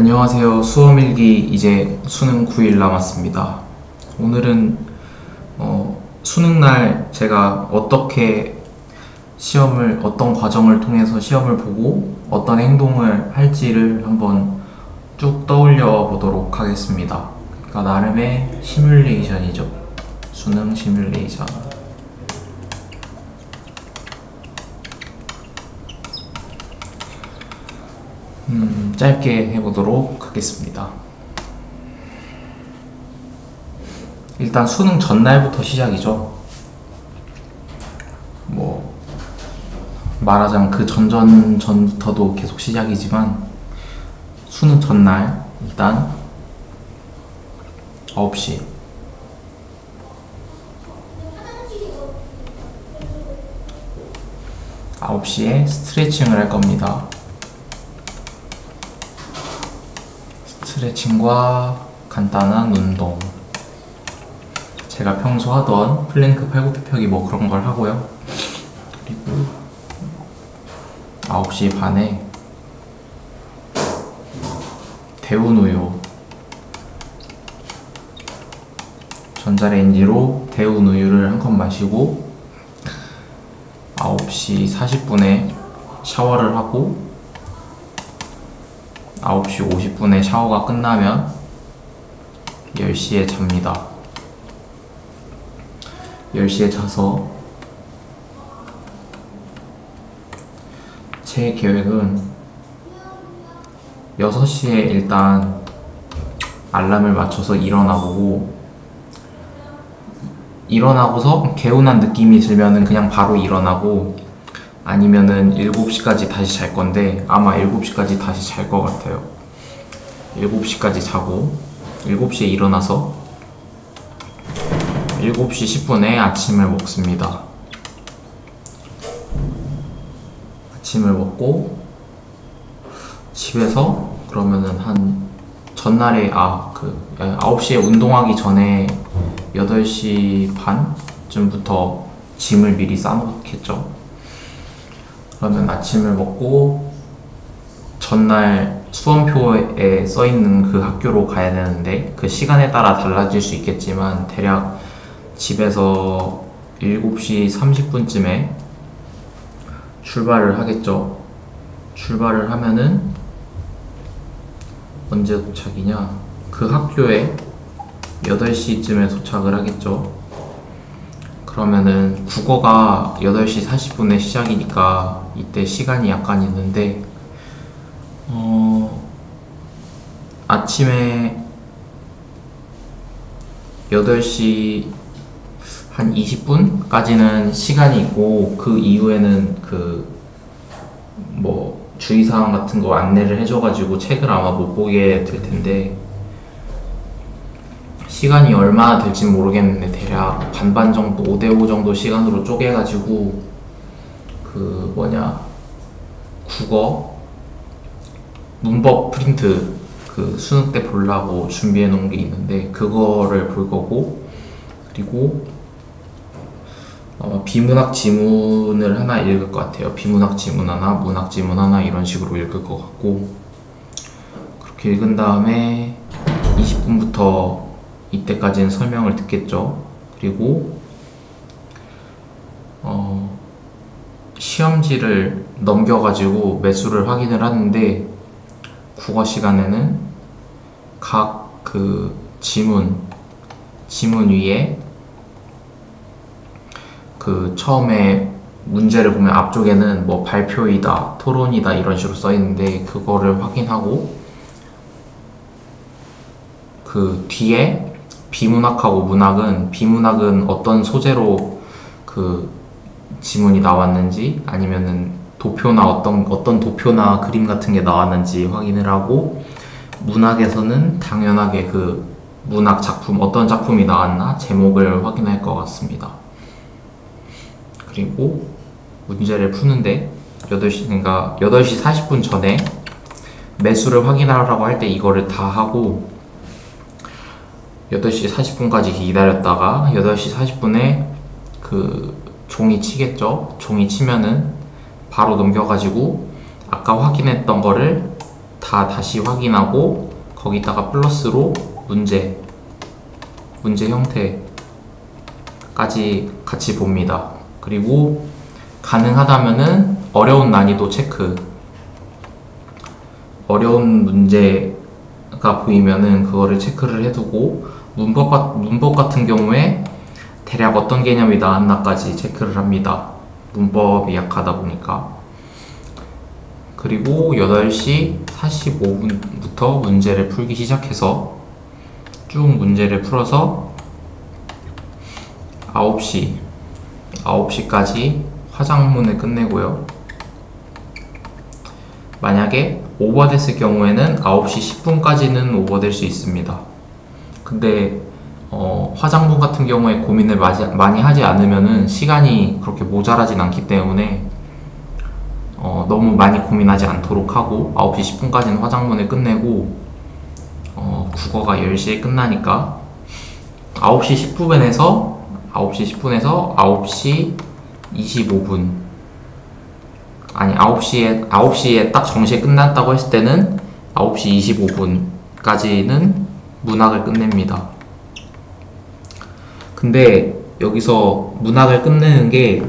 안녕하세요. 수험일기 이제 수능 9일 남았습니다. 오늘은 어, 수능날 제가 어떻게 시험을 어떤 과정을 통해서 시험을 보고 어떤 행동을 할지를 한번 쭉 떠올려 보도록 하겠습니다. 그러니까 나름의 시뮬레이션이죠. 수능 시뮬레이션. 음, 짧게 해보도록 하겠습니다. 일단 수능 전날부터 시작이죠. 뭐 말하자면 그 전전 전부터도 계속 시작이지만 수능 전날 일단 9시 아홉 시에 스트레칭을 할 겁니다. 스트레칭과 간단한 운동. 제가 평소 하던 플랭크 팔굽혀펴기 뭐 그런 걸 하고요. 그리고 9시 반에 데운 우유 전자레인지로 데운 우유를 한 컵 마시고 9시 40분에 샤워를 하고 9시 50분에 샤워가 끝나면 10시에 잡니다. 10시에 자서 제 계획은 6시에 일단 알람을 맞춰서 일어나보고 일어나고서 개운한 느낌이 들면은 그냥 바로 일어나고 아니면은 7시까지 다시 잘 건데 아마 7시까지 다시 잘 것 같아요. 7시까지 자고 7시에 일어나서 7시 10분에 아침을 먹습니다. 아침을 먹고 집에서 그러면은 한 전날에 아 그 9시에 운동하기 전에 8시 반쯤부터 짐을 미리 싸놓겠죠. 그러면 아침을 먹고 전날 수험표에 써 있는 그 학교로 가야 되는데 그 시간에 따라 달라질 수 있겠지만 대략 집에서 7시 30분쯤에 출발을 하겠죠. 출발을 하면은 언제 도착이냐? 그 학교에 8시쯤에 도착을 하겠죠. 그러면은 국어가 8시 40분에 시작이니까 이때 시간이 약간 있는데 어 아침에 8시 한 20분까지는 시간이 있고 그 이후에는 그 뭐 주의사항 같은 거 안내를 해줘가지고 책을 아마 못 보게 될 텐데 시간이 얼마나 될지 모르겠는데 대략 반반 정도 5대5 정도 시간으로 쪼개가지고 그 뭐냐 국어 문법 프린트 그 수능 때 보려고 준비해 놓은 게 있는데 그거를 볼 거고 그리고 어, 비문학 지문을 하나 읽을 것 같아요. 비문학 지문 하나, 문학 지문 하나 이런 식으로 읽을 것 같고 그렇게 읽은 다음에 20분부터 이때까지는 설명을 듣겠죠. 그리고 어, 시험지를 넘겨가지고 매수를 확인을 하는데 국어 시간에는 각 그 지문 지문 위에 그 처음에 문제를 보면 앞쪽에는 뭐 발표이다, 토론이다 이런 식으로 써 있는데 그거를 확인하고 그 뒤에 비문학하고 문학은 비문학은 어떤 소재로 그 지문이 나왔는지 아니면은 도표나 어떤 어떤 도표나 그림 같은 게 나왔는지 확인을 하고 문학에서는 당연하게 그 문학 작품 어떤 작품이 나왔나 제목을 확인할 것 같습니다. 그리고 문제를 푸는데 8시 그러니까 8시 40분 전에 매수를 확인하라고 할 때 이거를 다 하고 8시 40분까지 기다렸다가 8시 40분에 그 종이 치겠죠. 종이 치면은 바로 넘겨가지고 아까 확인했던 거를 다 다시 확인하고 거기다가 플러스로 문제 문제 형태까지 같이 봅니다. 그리고 가능하다면은 어려운 난이도 체크 어려운 문제가 보이면은 그거를 체크를 해두고 문법, 같- 문법 같은 경우에 대략 어떤 개념이 나왔나까지 체크를 합니다. 문법이 약하다 보니까. 그리고 8시 45분부터 문제를 풀기 시작해서 쭉 문제를 풀어서 9시, 9시까지 화장문을 끝내고요. 만약에 오버됐을 경우에는 9시 10분까지는 오버될 수 있습니다. 근데 어, 화장품 같은 경우에 고민을 많이 하지 않으면은 시간이 그렇게 모자라진 않기 때문에 어, 너무 많이 고민하지 않도록 하고 9시 10분까지는 화장문을 끝내고 어, 국어가 10시에 끝나니까 9시 10분에서 9시 10분에서 9시 25분. 아니 9시에 9시에 딱 정시에 끝났다고 했을 때는 9시 25분까지는 문학을 끝냅니다. 근데 여기서 문학을 끝내는 게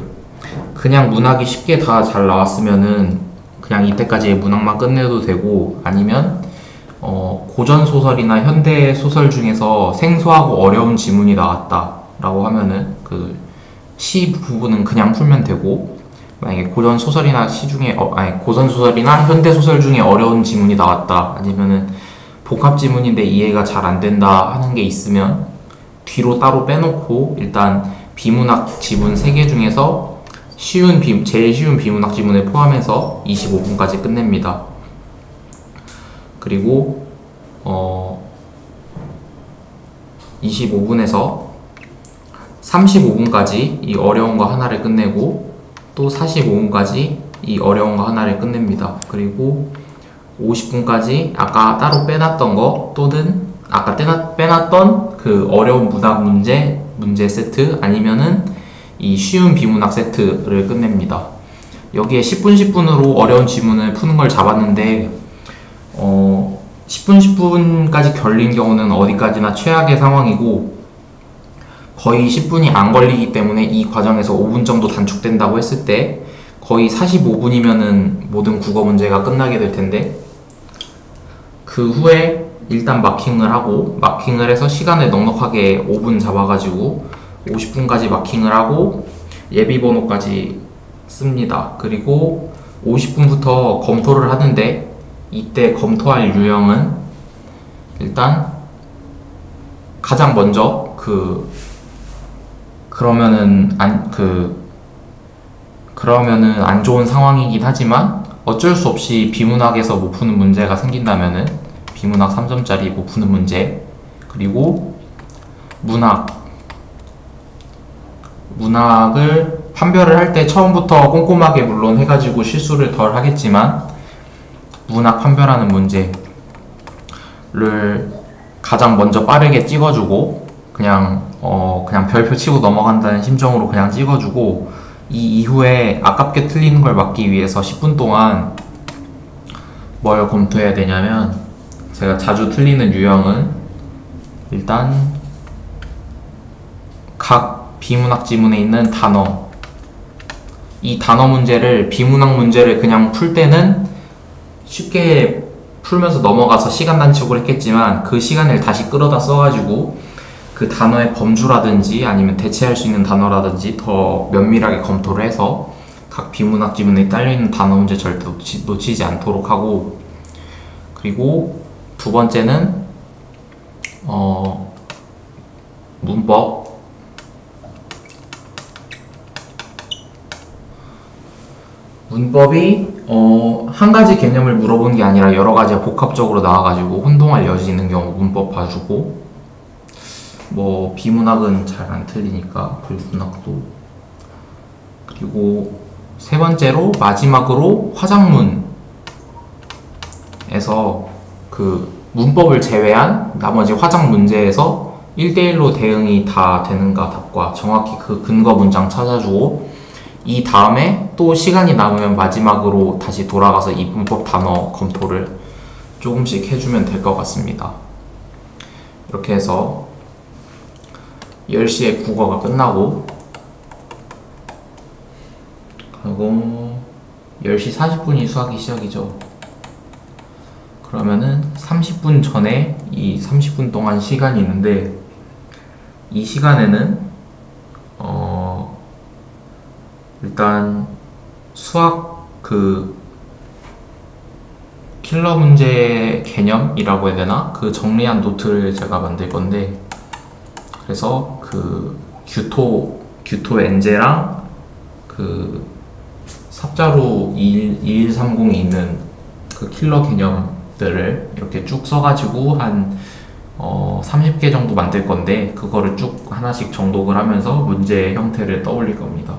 그냥 문학이 쉽게 다 잘 나왔으면은 그냥 이때까지의 문학만 끝내도 되고 아니면 어, 고전 소설이나 현대 소설 중에서 생소하고 어려운 지문이 나왔다라고 하면은 그 시 부분은 그냥 풀면 되고 만약에 고전 소설이나 시 중에 어, 아니 고전 소설이나 현대 소설 중에 어려운 지문이 나왔다 아니면은 복합 지문인데 이해가 잘 안 된다 하는 게 있으면 뒤로 따로 빼놓고 일단 비문학 지문 3개 중에서 쉬운 비, 제일 쉬운 비문학 지문을 포함해서 25분까지 끝냅니다. 그리고 어 25분에서 35분까지 이 어려운 거 하나를 끝내고 또 45분까지 이 어려운 거 하나를 끝냅니다. 그리고 50분까지 아까 따로 빼놨던 거 또는 아까 빼놨던 그 어려운 문학 문제 문제 세트 아니면은 이 쉬운 비문학 세트를 끝냅니다. 여기에 10분 10분으로 어려운 지문을 푸는 걸 잡았는데 어 10분 10분까지 걸린 경우는 어디까지나 최악의 상황이고 거의 10분이 안 걸리기 때문에 이 과정에서 5분 정도 단축된다고 했을 때 거의 45분이면은 모든 국어 문제가 끝나게 될 텐데 그 후에 일단 마킹을 하고 마킹을 해서 시간을 넉넉하게 5분 잡아가지고 50분까지 마킹을 하고 예비 번호까지 씁니다. 그리고 50분부터 검토를 하는데 이때 검토할 유형은 일단 가장 먼저 그 그러면은 안 그 그러면은 안 좋은 상황이긴 하지만 어쩔 수 없이 비문학에서 못 푸는 문제가 생긴다면은 비문학 3점짜리 못 푸는 문제 그리고 문학. 문학을 판별을 할 때 처음부터 꼼꼼하게 물론 해가지고 실수를 덜 하겠지만 문학 판별하는 문제를 가장 먼저 빠르게 찍어주고 그냥 어 그냥 별표 치고 넘어간다는 심정으로 그냥 찍어주고 이 이후에 아깝게 틀리는 걸 막기 위해서 10분 동안 뭘 검토해야 되냐면 제가 자주 틀리는 유형은 일단 각 비문학 지문에 있는 단어. 이 단어 문제를 비문학 문제를 그냥 풀 때는 쉽게 풀면서 넘어가서 시간 단축을 했겠지만 그 시간을 다시 끌어다 써가지고 그 단어의 범주라든지 아니면 대체할 수 있는 단어라든지 더 면밀하게 검토를 해서 각 비문학 지문에 딸려있는 단어 문제 절대 놓치, 놓치 지 않도록 하고 그리고 두 번째는 어 문법. 문법이 어, 한 가지 개념을 물어보는 게 아니라 여러 가지가 복합적으로 나와가지고 혼동할 여지 있는 경우 문법 봐주고 뭐 비문학은 잘 안 틀리니까 불문학도 그리고 세 번째로 마지막으로 화작문에서 그 문법을 제외한 나머지 화작 문제에서 1대1로 대응이 다 되는가 답과 정확히 그 근거 문장 찾아주고 이 다음에 또 시간이 남으면 마지막으로 다시 돌아가서 이 문법 단어 검토를 조금씩 해주면 될 것 같습니다. 이렇게 해서 10시에 국어가 끝나고 그리고 10시 40분이 수학이 시작이죠. 그러면은 30분 전에 이 30분 동안 시간이 있는데 이 시간에는 어 일단 수학 그 킬러 문제 개념이라고 해야 되나? 그 정리한 노트를 제가 만들 건데 그래서 그 규토 규토 엔제랑 그 삽자루 2130이 있는 그 킬러 개념들을 이렇게 쭉 써가지고 한 어, 30개 정도 만들 건데 그거를 쭉 하나씩 정독을 하면서 문제 형태를 떠올릴 겁니다.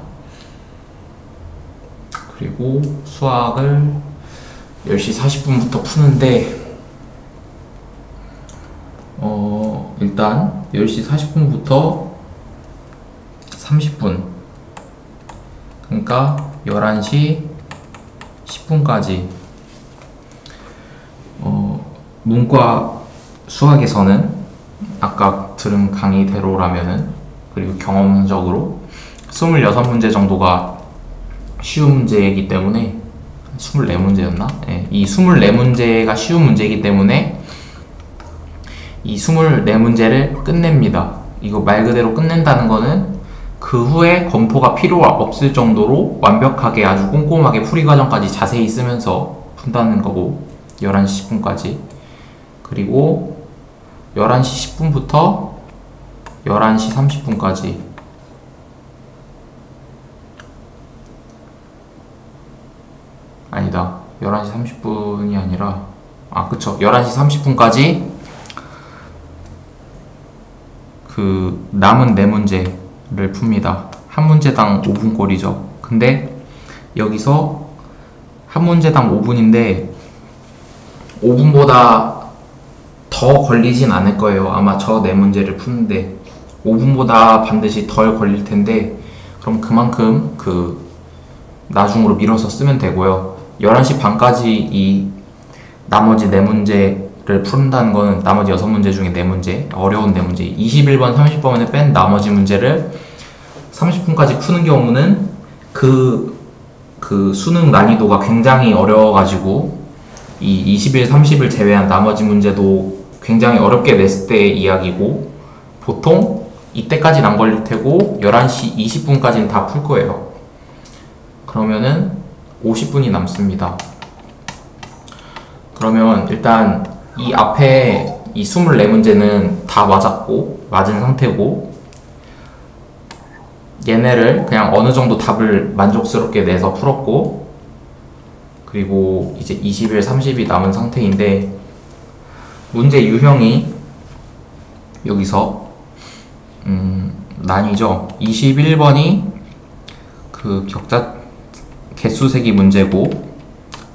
그리고 수학을 10시 40분부터 푸는데 어, 일단 10시 40분부터 30분 그러니까 11시 10분까지 어, 문과 수학에서는 아까 들은 강의대로라면은 그리고 경험적으로 26문제 정도가 쉬운 문제이기 때문에 24문제였나? 네, 이 24문제가 쉬운 문제이기 때문에 이 24문제를 끝냅니다. 이거 말 그대로 끝낸다는 거는 그 후에 검토가 필요 없을 정도로 완벽하게 아주 꼼꼼하게 풀이 과정까지 자세히 쓰면서 푼다는 거고 11시 10분까지. 그리고 11시 10분부터 11시 30분까지. 아니다. 11시 30분이 아니라 아 그쵸. 11시 30분까지 그 남은 네 문제를 풉니다. 한 문제당 5분 꼴이죠. 근데 여기서 한 문제당 5분인데 5분보다 더 걸리진 않을 거예요. 아마 저 네 문제를 푸는데 5분보다 반드시 덜 걸릴 텐데 그럼 그만큼 그 나중으로 밀어서 쓰면 되고요. 11시 반까지 이 나머지 네 문제 를 푼다는 거는 나머지 여섯 문제 중에 네 문제 어려운 네 문제 21번 30번을 뺀 나머지 문제를 30분까지 푸는 경우는 그, 그 수능 난이도가 굉장히 어려워가지고 이 20일 30일 제외한 나머지 문제도 굉장히 어렵게 냈을 때의 이야기고 보통 이때까지는 안 걸릴 테고 11시 20분까지는 다 풀 거예요 그러면은 50분이 남습니다. 그러면 일단 이 앞에 이 24문제는 다 맞았고 맞은 상태고 얘네를 그냥 어느 정도 답을 만족스럽게 내서 풀었고 그리고 이제 20일, 30이 남은 상태인데 문제 유형이 여기서 음, 나뉘죠. 21번이 그 격자 개수 세기 문제고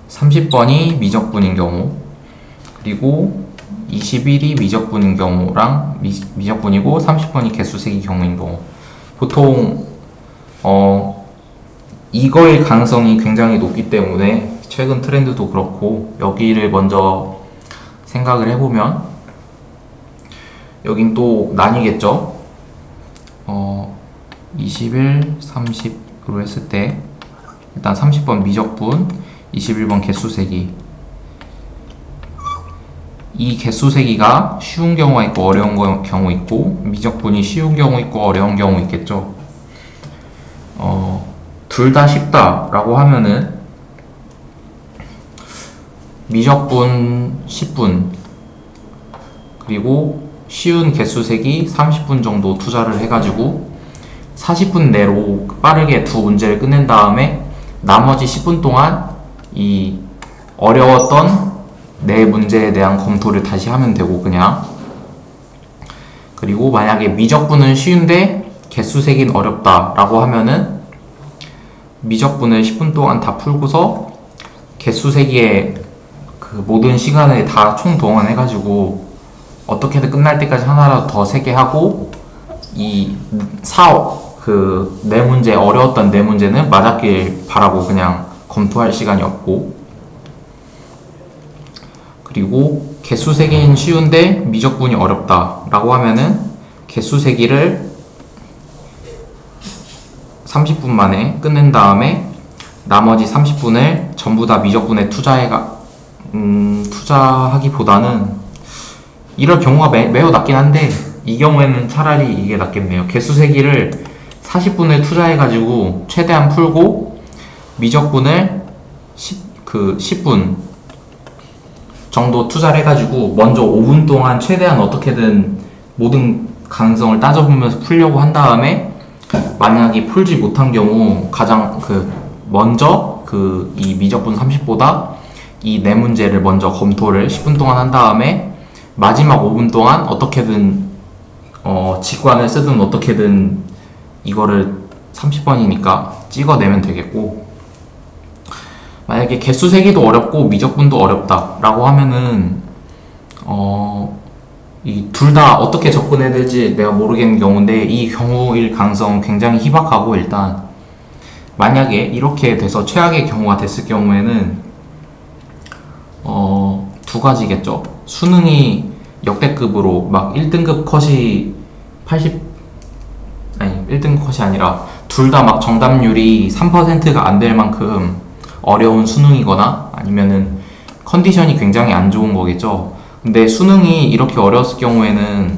30번이 미적분인 경우 그리고 21이 미적분인 경우랑 미, 미적분이고 30번이 개수세기 경우인 경우 보통 어 이거일 가능성이 굉장히 높기 때문에 최근 트렌드도 그렇고 여기를 먼저 생각을 해보면 여긴 또 나뉘겠죠 어 21, 30으로 했을 때 일단 30번 미적분, 21번 개수세기. 이 개수 세기가 쉬운 경우가 있고 어려운 경우 있고 미적분이 쉬운 경우 있고 어려운 경우 있겠죠. 어, 둘 다 쉽다라고 하면은 미적분 10분 그리고 쉬운 개수 세기 30분 정도 투자를 해가지고 40분 내로 빠르게 두 문제를 끝낸 다음에 나머지 10분 동안 이 어려웠던 내 문제에 대한 검토를 다시 하면 되고 그냥. 그리고 만약에 미적분은 쉬운데 개수색인 어렵다 라고 하면은 미적분을 10분 동안 다 풀고서 개수세기에 그 모든 시간을 다 총 동원 해가지고 어떻게든 끝날 때까지 하나라도 더 세게 하고 이 사업 그네 문제 어려웠던 네 문제는 맞았길 바라고 그냥 검토할 시간이 없고 그리고 개수 세기는 쉬운데 미적분이 어렵다 라고 하면은 개수 세기를 30분 만에 끝낸 다음에 나머지 30분을 전부 다 미적분에 투자해가 음, 투자하기보다는 이럴 경우가 매, 매우 낮긴 한데 이 경우에는 차라리 이게 낫겠네요. 개수 세기를 40분을 투자해가지고 최대한 풀고 미적분을 10, 그 10분 정도 투자를 해가지고 먼저 5분 동안 최대한 어떻게든 모든 가능성을 따져보면서 풀려고 한 다음에 만약에 풀지 못한 경우 가장 그 먼저 그 이 미적분 30보다 이 네 문제를 먼저 검토를 10분 동안 한 다음에 마지막 5분 동안 어떻게든 어 직관을 쓰든 어떻게든 이거를 30번이니까 찍어내면 되겠고 만약에 개수 세기도 어렵고 미적분도 어렵다 라고 하면은 어 이 둘 다 어떻게 접근해야 될지 내가 모르겠는 경우인데 이 경우일 가능성은 굉장히 희박하고 일단 만약에 이렇게 돼서 최악의 경우가 됐을 경우에는 어 두 가지겠죠. 수능이 역대급으로 막 1등급 컷이 80 아니 1등급 컷이 아니라 둘 다 막 정답률이 3%가 안 될 만큼 어려운 수능이거나 아니면은 컨디션이 굉장히 안 좋은 거겠죠. 근데 수능이 이렇게 어려웠을 경우에는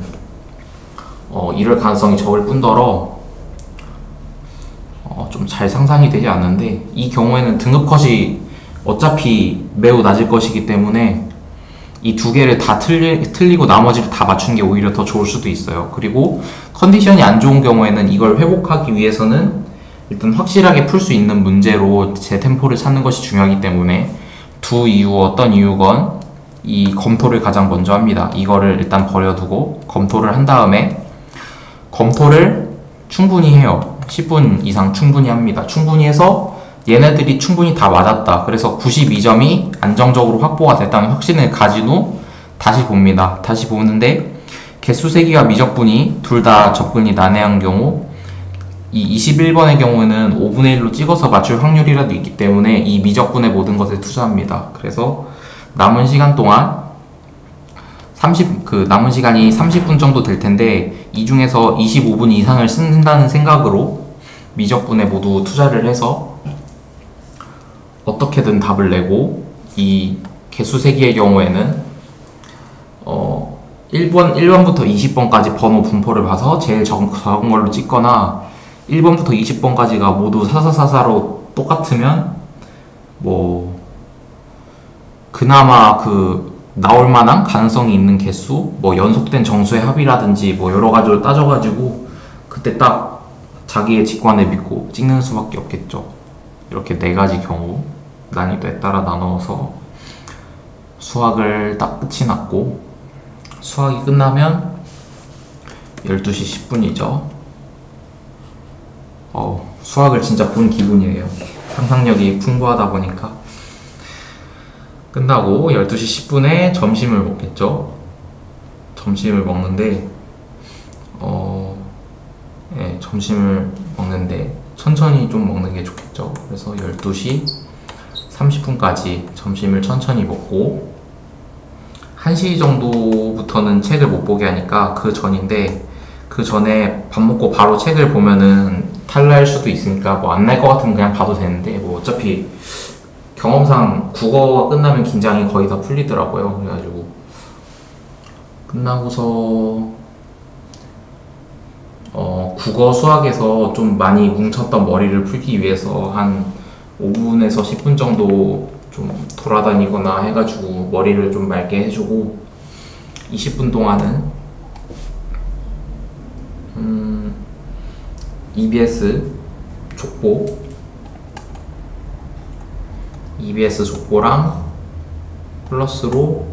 어, 이럴 가능성이 적을 뿐더러 어, 좀 잘 상상이 되지 않는데 이 경우에는 등급 컷이 어차피 매우 낮을 것이기 때문에 이 두 개를 다 틀리, 틀리고 나머지를 다 맞춘 게 오히려 더 좋을 수도 있어요. 그리고 컨디션이 안 좋은 경우에는 이걸 회복하기 위해서는 일단 확실하게 풀 수 있는 문제로 제 템포를 찾는 것이 중요하기 때문에 두 이유 어떤 이유건 이 검토를 가장 먼저 합니다. 이거를 일단 버려두고 검토를 한 다음에 검토를 충분히 해요. 10분 이상 충분히 합니다. 충분히 해서 얘네들이 충분히 다 맞았다. 그래서 92점이 안정적으로 확보가 됐다는 확신을 가진 후 다시 봅니다. 다시 보는데 개수 세기와 미적분이 둘 다 접근이 난해한 경우 이 21번의 경우는 5분의 1로 찍어서 맞출 확률이라도 있기 때문에 이 미적분의 모든 것에 투자합니다. 그래서 남은 시간 동안 30, 그 남은 시간이 30분 정도 될 텐데 이 중에서 25분 이상을 쓴다는 생각으로 미적분에 모두 투자를 해서 어떻게든 답을 내고 이 개수 세기의 경우에는 어 1번 1번부터 20번까지 번호 분포를 봐서 제일 적, 적은 걸로 찍거나 1번부터 20번까지가 모두 사사사사로 똑같으면 뭐 그나마 그 나올 만한 가능성이 있는 개수 뭐 연속된 정수의 합이라든지 뭐 여러 가지로 따져가지고 그때 딱 자기의 직관을 믿고 찍는 수밖에 없겠죠. 이렇게 네 가지 경우 난이도에 따라 나눠서 수학을 딱 끝이 났고 수학이 끝나면 12시 10분이죠 어, 수학을 진짜 본 기분이에요. 상상력이 풍부하다 보니까. 끝나고 12시 10분에 점심을 먹겠죠. 점심을 먹는데, 어, 예, 점심을 먹는데 천천히 좀 먹는 게 좋겠죠. 그래서 12시 30분까지 점심을 천천히 먹고, 1시 정도부터는 책을 못 보게 하니까 그 전인데, 그 전에 밥 먹고 바로 책을 보면은 탈날 수도 있으니까 뭐 안 날 것 같으면 그냥 봐도 되는데 뭐 어차피 경험상 국어가 끝나면 긴장이 거의 다 풀리더라고요. 그래가지고 끝나고서 어 국어 수학에서 좀 많이 뭉쳤던 머리를 풀기 위해서 한 5분에서 10분 정도 좀 돌아다니거나 해가지고 머리를 좀 맑게 해주고 20분 동안은 음, EBS 족보 EBS 족보랑 플러스로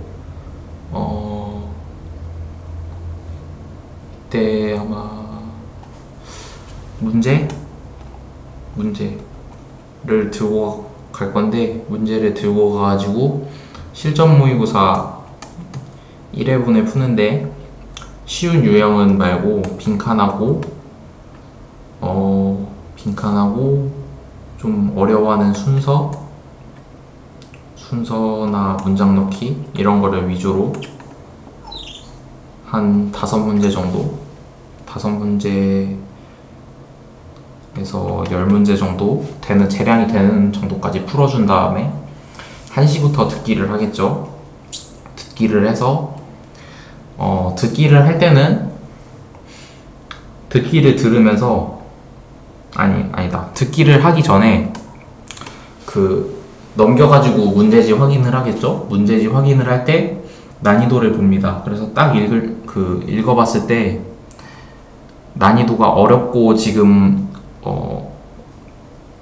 어 이때 아마 문제? 문제를 들고 갈 건데 문제를 들고 가가지고 실전 모의고사 1회분을 푸는데 쉬운 유형은 말고 빈칸하고 어 빈칸하고 좀 어려워하는 순서? 순서나 문장 넣기? 이런 거를 위주로 한 다섯 문제 정도? 다섯 문제에서 열 문제 정도 되는 재량이 되는 정도까지 풀어준 다음에 1시부터 듣기를 하겠죠? 듣기를 해서 어, 듣기를 할 때는 듣기를 들으면서 아니 아니다. 듣기를 하기 전에 그 넘겨가지고 문제지 확인을 하겠죠? 문제지 확인을 할 때 난이도를 봅니다. 그래서 딱 읽을 그 읽어봤을 때 난이도가 어렵고 지금 어,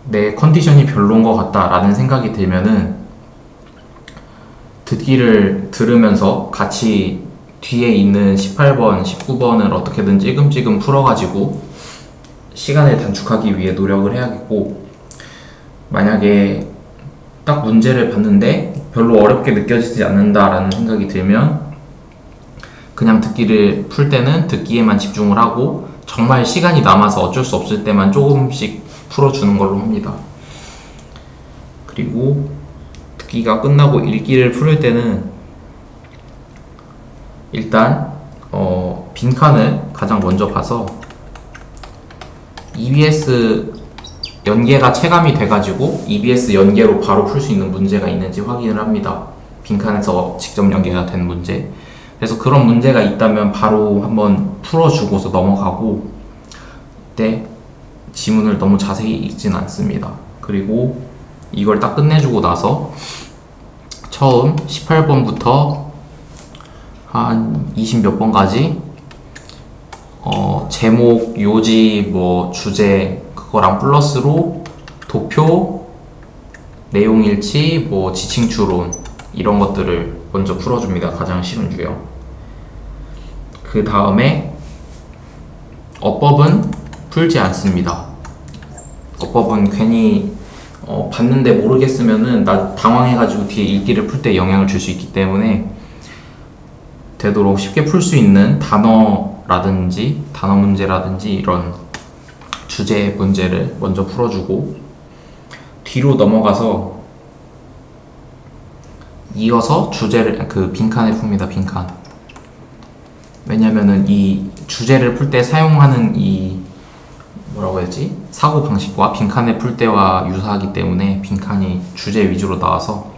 내 컨디션이 별론 것 같다라는 생각이 들면은 듣기를 들으면서 같이 뒤에 있는 18번, 19번을 어떻게든 찔끔찔끔 풀어가지고 시간을 단축하기 위해 노력을 해야겠고 만약에 딱 문제를 봤는데 별로 어렵게 느껴지지 않는다라는 생각이 들면 그냥 듣기를 풀 때는 듣기에만 집중을 하고 정말 시간이 남아서 어쩔 수 없을 때만 조금씩 풀어주는 걸로 합니다. 그리고 듣기가 끝나고 읽기를 풀 때는 일단 어, 빈칸을 가장 먼저 봐서 EBS 연계가 체감이 돼가지고 EBS 연계로 바로 풀 수 있는 문제가 있는지 확인을 합니다. 빈칸에서 직접 연계가 된 문제. 그래서 그런 문제가 있다면 바로 한번 풀어주고서 넘어가고 그때 지문을 너무 자세히 읽진 않습니다. 그리고 이걸 딱 끝내주고 나서 처음 18번부터 한 20 몇 번까지 어, 제목, 요지, 뭐 주제 그거랑 플러스로 도표, 내용 일치, 뭐 지칭 추론 이런 것들을 먼저 풀어줍니다. 가장 쉬운 유형. 그 다음에 어법은 풀지 않습니다. 어법은 괜히 어, 봤는데 모르겠으면은 나 당황해가지고 뒤에 읽기를 풀 때 영향을 줄 수 있기 때문에 되도록 쉽게 풀 수 있는 단어 라든지 단어 문제라든지 이런 주제 문제를 먼저 풀어주고 뒤로 넘어가서 이어서 주제를 그 빈칸에 풉니다 빈칸. 왜냐면은 이 주제를 풀 때 사용하는 이 뭐라고 해야지? 사고 방식과 빈칸에 풀 때와 유사하기 때문에 빈칸이 주제 위주로 나와서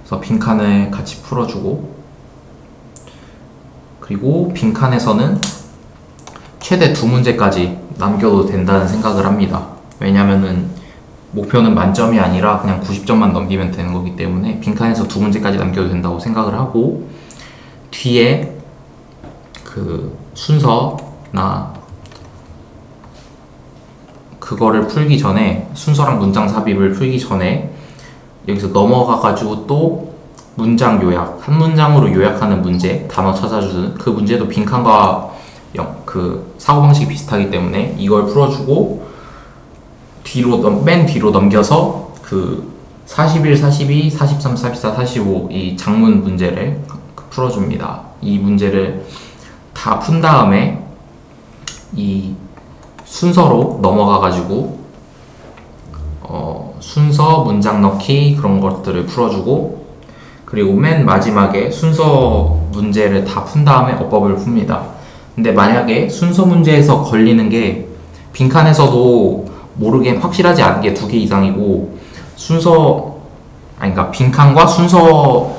그래서 빈칸을 같이 풀어주고 그리고 빈칸에서는 최대 두 문제까지 남겨도 된다는 생각을 합니다. 왜냐면은 목표는 만점이 아니라 그냥 90점만 넘기면 되는 거기 때문에 빈칸에서 두 문제까지 남겨도 된다고 생각을 하고 뒤에 그 순서나 그거를 풀기 전에 순서랑 문장 삽입을 풀기 전에 여기서 넘어가 가지고 또 문장 요약 한 문장으로 요약하는 문제 단어 찾아주는 그 문제도 빈칸과 영, 그 사고방식이 비슷하기 때문에 이걸 풀어주고 뒤로 넘, 맨 뒤로 넘겨서 그 41, 42, 43, 44, 45 이 장문 문제를 풀어줍니다. 이 문제를 다 푼 다음에 이 순서로 넘어가 가지고 어, 순서 문장 넣기 그런 것들을 풀어주고 그리고 맨 마지막에 순서 문제를 다 푼 다음에 어법을 풉니다. 근데 만약에 순서 문제에서 걸리는 게 빈칸에서도 모르게 확실하지 않은 게 두 개 이상이고 순서 아니 그러니까 빈칸과 순서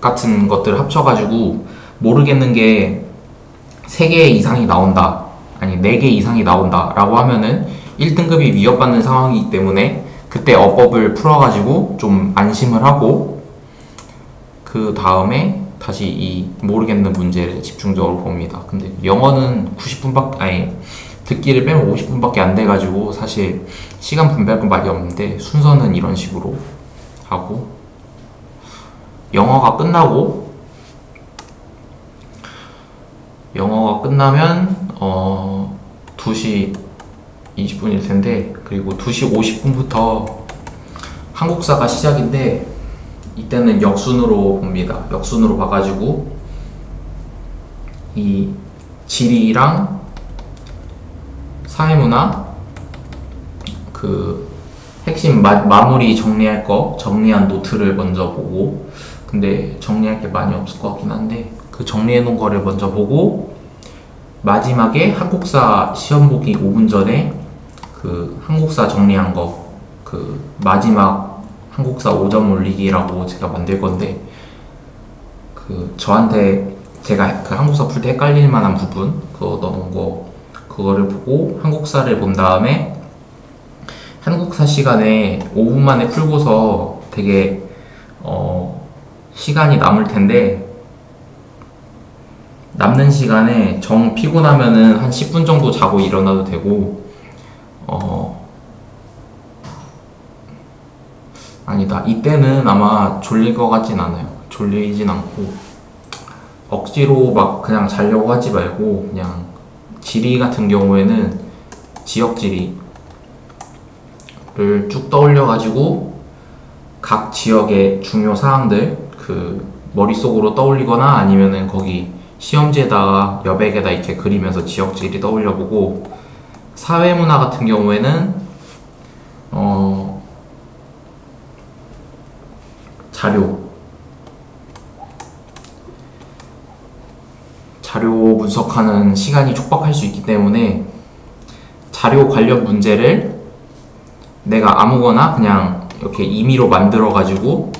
같은 것들을 합쳐가지고 모르겠는 게 세 개 이상이 나온다 아니 4개 이상이 나온다 라고 하면은 1등급이 위협받는 상황이기 때문에 그때 어법을 풀어가지고 좀 안심을 하고 그 다음에 다시 이 모르겠는 문제를 집중적으로 봅니다. 근데 영어는 90분밖에 아니 듣기를 빼면 50분밖에 안 돼가지고 사실 시간 분배할 건 말이 없는데 순서는 이런 식으로 하고 영어가 끝나고 영어가 끝나면 어 2시 20분일 텐데 그리고 2시 50분부터 한국사가 시작인데 이때는 역순으로 봅니다. 역순으로 봐가지고 이 지리랑 사회문화 그 핵심 마, 마무리 정리할 거 정리한 노트를 먼저 보고 근데 정리할 게 많이 없을 것 같긴 한데 그 정리해 놓은 거를 먼저 보고 마지막에 한국사 시험 보기 5분 전에 그 한국사 정리한 거 그 마지막 한국사 5점 올리기라고 제가 만들 건데 그 저한테 제가 그 한국사 풀 때 헷갈릴 만한 부분 그거 넣은 거 그거를 보고 한국사를 본 다음에 한국사 시간에 5분 만에 풀고서 되게 어 시간이 남을 텐데 남는 시간에 정 피곤하면은 한 10분 정도 자고 일어나도 되고 어 아니다. 이때는 아마 졸릴 것 같진 않아요. 졸리진 않고 억지로 막 그냥 자려고 하지 말고 그냥 지리 같은 경우에는 지역 지리를 쭉 떠올려 가지고 각 지역의 중요 사항들 그 머릿속으로 떠올리거나 아니면은 거기 시험지에다가 여백에다 이렇게 그리면서 지역지리 떠올려 보고 사회문화 같은 경우에는 어 자료. 자료 분석하는 시간이 촉박할 수 있기 때문에 자료 관련 문제를 내가 아무거나 그냥 이렇게 임의로 만들어 가지고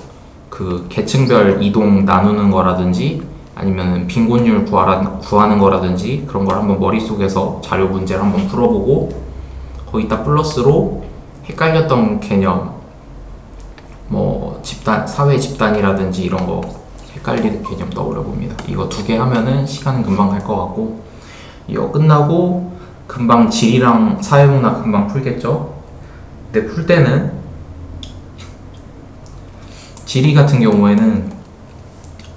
그 계층별 이동 나누는 거라든지 아니면 빈곤율 구하는 거라든지 그런 걸 한번 머릿속에서 자료 문제를 한번 풀어보고 거기다 플러스로 헷갈렸던 개념 뭐 집단 사회 집단이라든지 이런 거 헷갈리는 개념 떠올려 봅니다. 이거 두 개 하면은 시간은 금방 갈 것 같고 이거 끝나고 금방 지리랑 사회문화 금방 풀겠죠? 근데 풀 때는 지리 같은 경우에는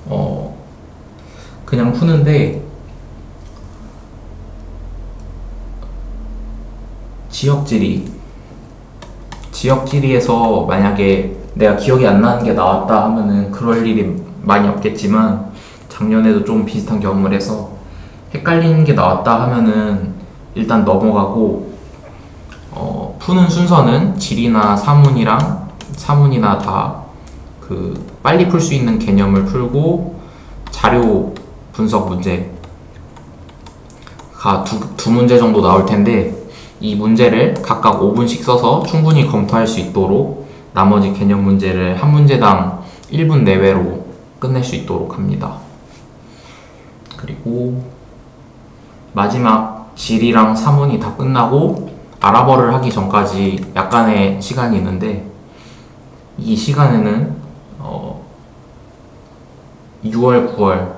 어 그냥 푸는데 지역 지리 지역지리에서 만약에 내가 기억이 안 나는 게 나왔다 하면은 그럴 일이 많이 없겠지만 작년에도 좀 비슷한 경험을 해서 헷갈리는 게 나왔다 하면은 일단 넘어가고 어, 푸는 순서는 지리나 사문이랑 사문이나 다 그 빨리 풀 수 있는 개념을 풀고 자료 분석 문제가 두, 두 문제 정도 나올 텐데 이 문제를 각각 5분씩 써서 충분히 검토할 수 있도록 나머지 개념 문제를 한 문제당 1분 내외로 끝낼 수 있도록 합니다. 그리고 마지막 질이랑 사문이 다 끝나고 아랍어를 하기 전까지 약간의 시간이 있는데 이 시간에는 어 6월, 9월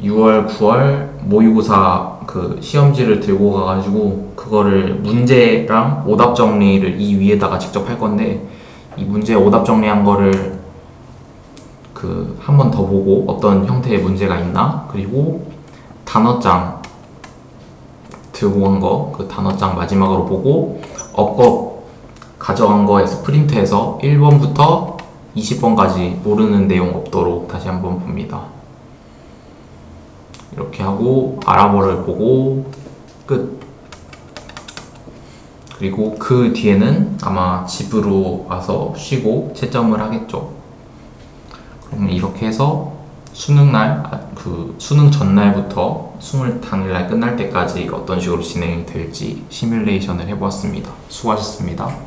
6월, 9월 모의고사 그 시험지를 들고 가가지고 그거를 문제랑 오답 정리를 이 위에다가 직접 할 건데 이 문제 오답 정리한 거를 그 한 번 더 보고 어떤 형태의 문제가 있나 그리고 단어장 들고 간 거 그 단어장 마지막으로 보고 업거 가져간 거에서 프린트해서 1번부터 20번까지 모르는 내용 없도록 다시 한번 봅니다. 이렇게 하고 아랍어를 보고 끝. 그리고 그 뒤에는 아마 집으로 와서 쉬고 채점을 하겠죠. 그러면 이렇게 해서 수능 날, 아, 그 수능 전날부터 수능 당일날 끝날 때까지 어떤 식으로 진행이 될지 시뮬레이션을 해보았습니다. 수고하셨습니다.